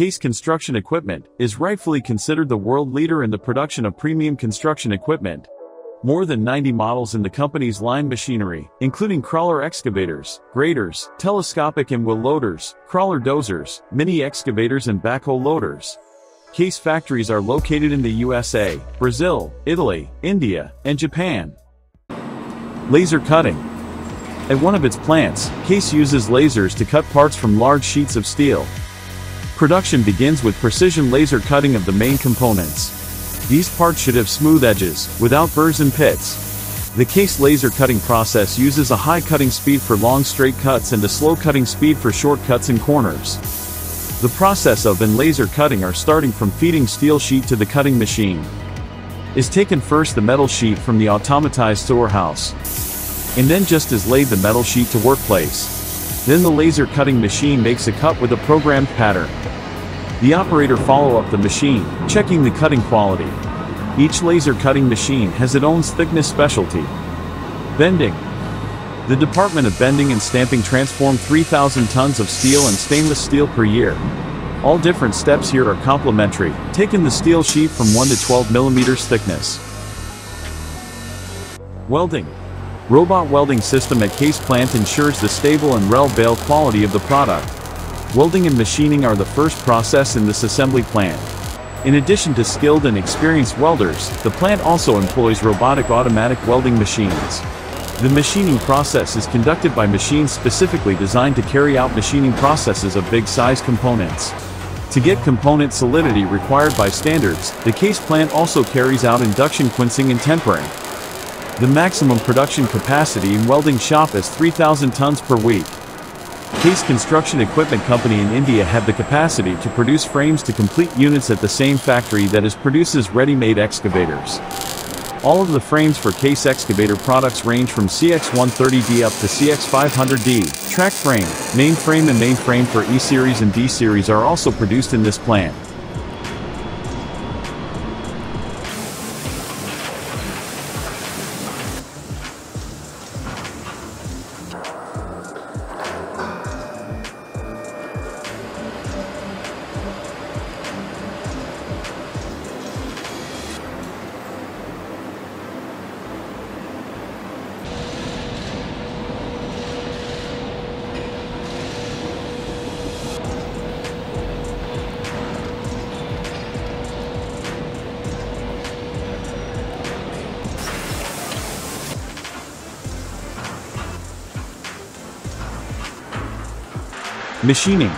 Case Construction Equipment, is rightfully considered the world leader in the production of premium construction equipment. More than 90 models in the company's line machinery, including crawler excavators, graders, telescopic and wheel loaders, crawler dozers, mini excavators and backhoe loaders. Case factories are located in the USA, Brazil, Italy, India, and Japan. Laser cutting. At one of its plants, Case uses lasers to cut parts from large sheets of steel. Production begins with precision laser cutting of the main components. These parts should have smooth edges, without burrs and pits. The case laser cutting process uses a high cutting speed for long straight cuts and a slow cutting speed for short cuts and corners. The process of and laser cutting are starting from feeding steel sheet to the cutting machine. Is taken first the metal sheet from the automatized storehouse. And then just as laid the metal sheet to workplace. Then the laser cutting machine makes a cut with a programmed pattern. The operator follow up the machine, checking the cutting quality. Each laser cutting machine has its own thickness specialty. Bending. The Department of Bending and Stamping transform 3,000 tons of steel and stainless steel per year. All different steps here are complementary, taking the steel sheet from 1 to 12 millimeters thickness. Welding. Robot welding system at case plant ensures the stable and rel-bale quality of the product. Welding and machining are the first process in this assembly plant. In addition to skilled and experienced welders, the plant also employs robotic automatic welding machines. The machining process is conducted by machines specifically designed to carry out machining processes of big size components. To get component solidity required by standards, the case plant also carries out induction quenching and tempering. The maximum production capacity in welding shop is 3,000 tons per week. Case Construction Equipment Company in India have the capacity to produce frames to complete units at the same factory that is produces ready-made excavators. All of the frames for Case excavator products range from CX130D up to CX500D. Track frame, main frame and main frame for E-Series and D-Series are also produced in this plant. Machining.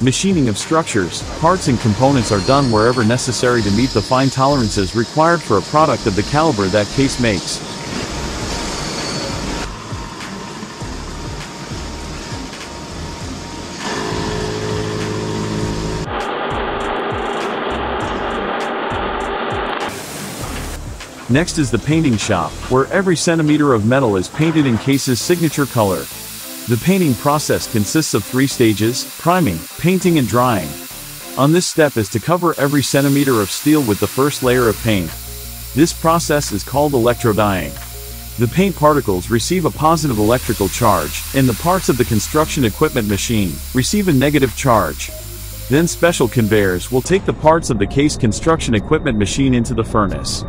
Machining of structures, parts and components are done wherever necessary to meet the fine tolerances required for a product of the caliber that case makes. Next is the painting shop, where every centimeter of metal is painted in case's signature color. The painting process consists of three stages, priming, painting and drying. On this step is to cover every centimeter of steel with the first layer of paint. This process is called electrodyeing. The paint particles receive a positive electrical charge, and the parts of the construction equipment machine receive a negative charge. Then special conveyors will take the parts of the case construction equipment machine into the furnace.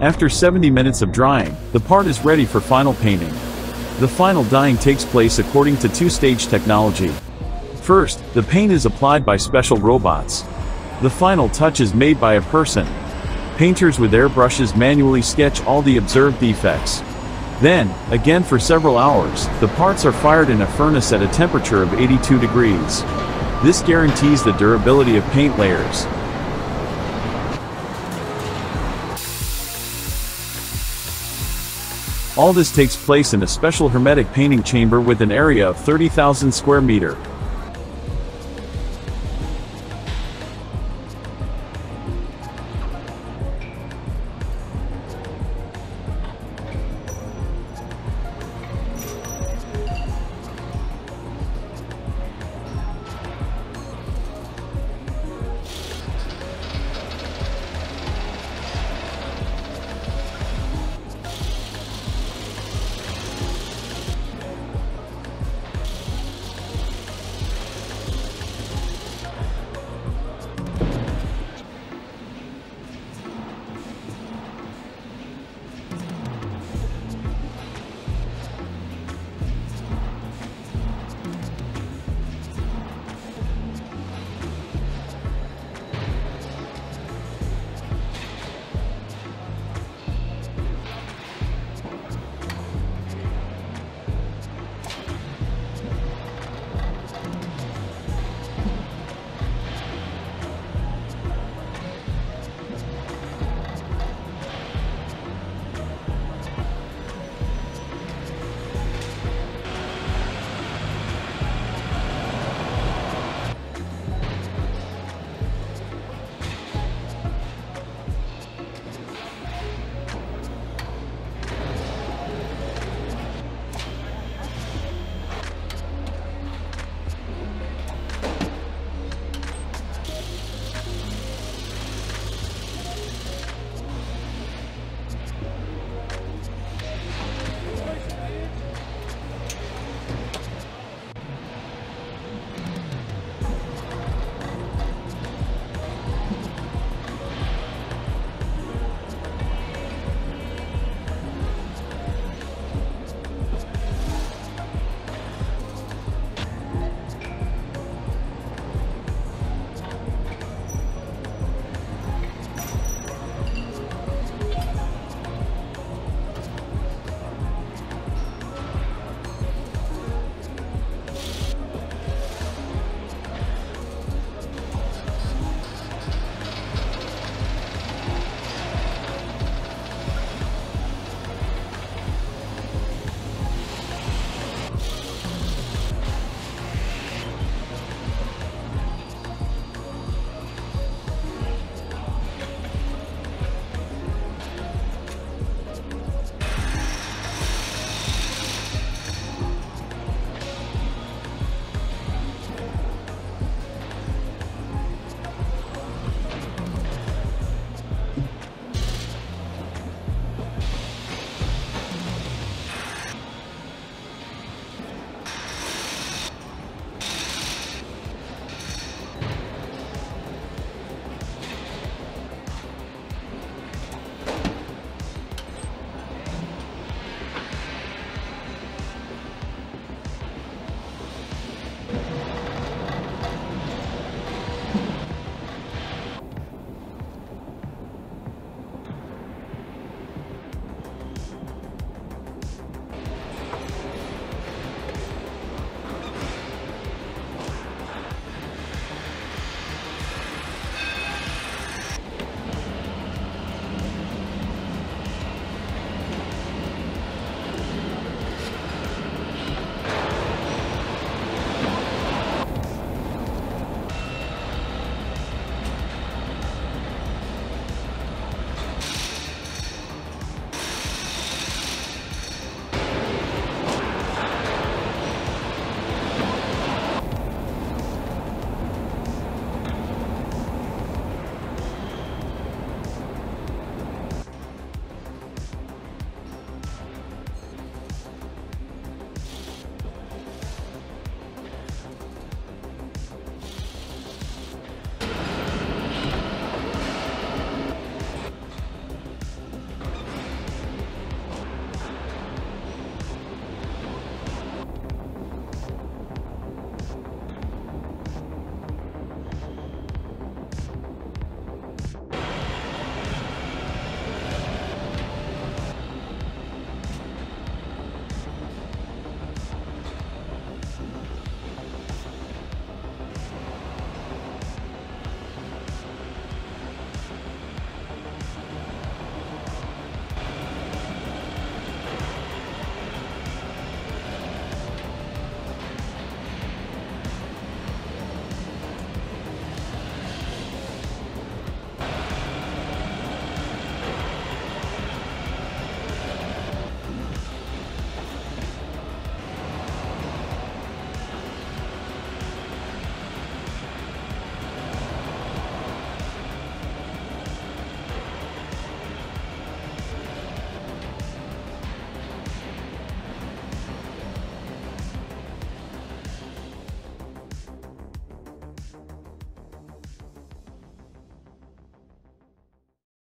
After 70 minutes of drying, the part is ready for final painting. The final dyeing takes place according to two-stage technology. First, the paint is applied by special robots. The final touch is made by a person. Painters with airbrushes manually sketch all the observed defects. Then, again for several hours, the parts are fired in a furnace at a temperature of 82 degrees. This guarantees the durability of paint layers. All this takes place in a special hermetic painting chamber with an area of 30,000 square meter.